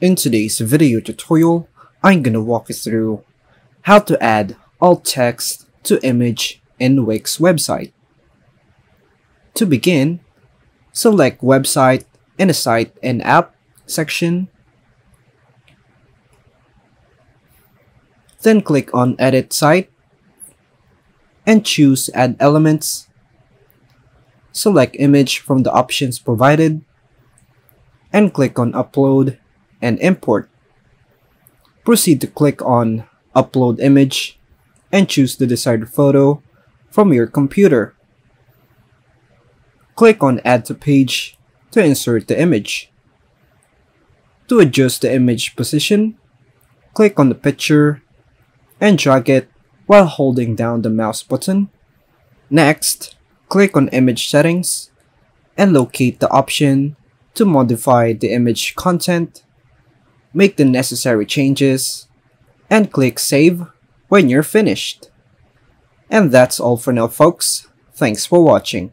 In today's video tutorial, I'm gonna walk you through how to add alt text to image in Wix website. To begin, select website in the site and app section. Then click on edit site and choose add elements. Select image from the options provided and click on upload and import. Proceed to click on upload image and choose the desired photo from your computer. Click on add to page to insert the image. To adjust the image position, click on the picture and drag it while holding down the mouse button. Next, click on image settings and locate the option to modify the image content, make the necessary changes, and click save when you're finished. And that's all for now folks, thanks for watching.